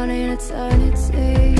down in eternity.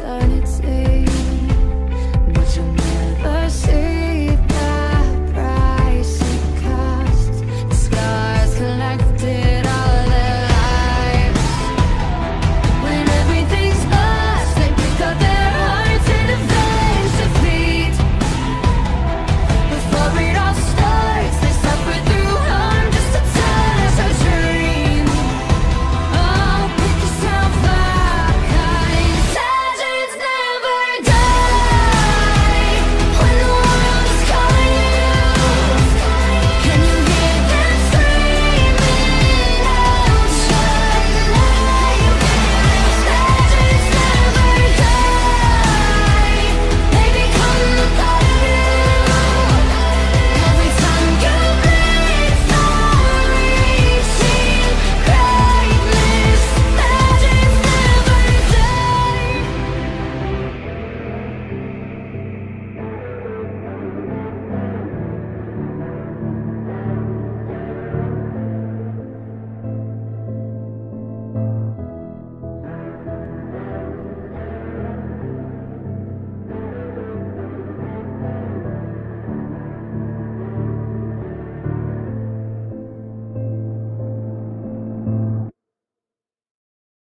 outside